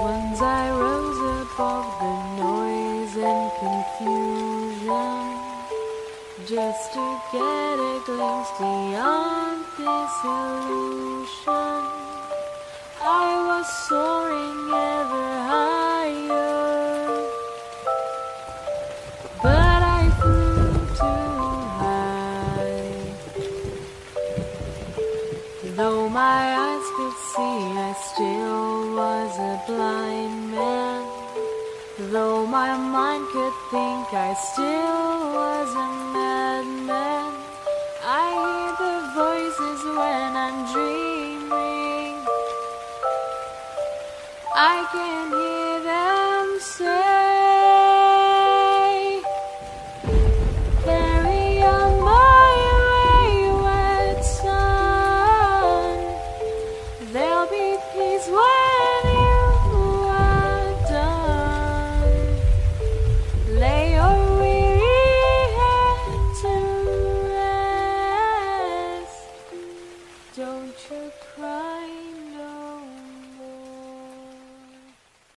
Once I rose above the noise and confusion just to get a glimpse beyond this illusion. I was soaring ever higher, but I flew too high. Though my eyes could see, Though my mind could think, I still was a madman. I hear the voices when I'm dreaming. I can hear them say,